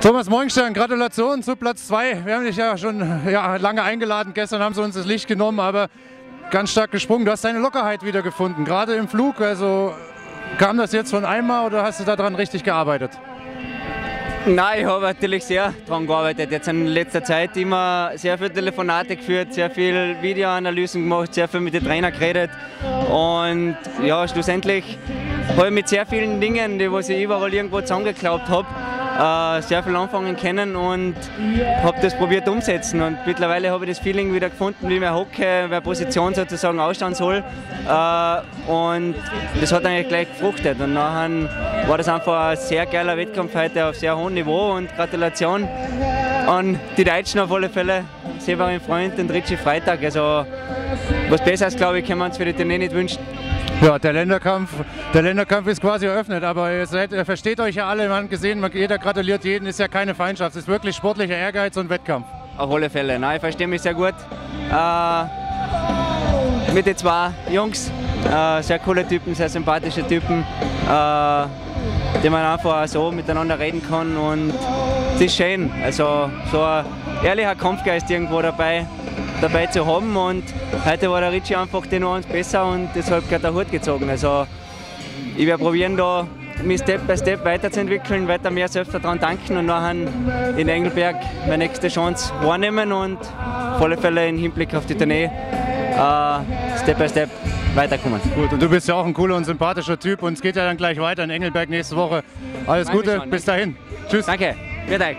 Thomas Morgenstern, Gratulation zu Platz 2. Wir haben dich ja schon ja, lange eingeladen. Gestern haben sie uns das Licht genommen, aber ganz stark gesprungen. Du hast deine Lockerheit wieder gefunden, gerade im Flug. Also kam das jetzt von einmal oder hast du daran richtig gearbeitet? Nein, ich habe natürlich sehr daran gearbeitet. Jetzt in letzter Zeit immer sehr viele Telefonate geführt, sehr viele Videoanalysen gemacht, sehr viel mit den Trainern geredet. Und ja, schlussendlich habe ich mit sehr vielen Dingen, die was ich überall irgendwo zusammengeklaubt habe, äh, sehr viel anfangen können und habe das probiert umsetzen. Und mittlerweile habe ich das Feeling wieder gefunden, wie mir Hocke, wer Position sozusagen ausschauen soll. Äh, und das hat eigentlich gleich gefruchtet. Und nachher war das einfach ein sehr geiler Wettkampf heute auf sehr hohem Niveau und Gratulation an die Deutschen auf alle Fälle. Severin Freund und Richie Freitag. Also was Besseres, glaube ich, können wir uns für die Tournee nicht wünschen. Ja, der Länderkampf, der Länderkampf ist quasi eröffnet, aber ihr, seid, ihr versteht euch ja alle, man hat gesehen, jeder gratuliert jeden, ist ja keine Feindschaft, es ist wirklich sportlicher Ehrgeiz und Wettkampf. Auf alle Fälle, Nein, ich verstehe mich sehr gut. Äh, mit den zwei Jungs, äh, sehr coole Typen, sehr sympathische Typen, äh, die man einfach so miteinander reden kann und es ist schön, also so ein ehrlicher Kampfgeist irgendwo dabei dabei zu haben. Und heute war der Ritchie einfach den uns besser und deshalb hat der Hut gezogen. Also ich werde probieren, da mich Step by Step weiterzuentwickeln, weiter mehr Selbstvertrauen tanken und nachher in Engelberg meine nächste Chance wahrnehmen und auf alle Fälle im Hinblick auf die Tournee uh, Step by Step weiterkommen. Gut, und du bist ja auch ein cooler und sympathischer Typ und es geht ja dann gleich weiter in Engelberg nächste Woche. Alles Gute, bis dahin. Tschüss. Danke, vielen Dank.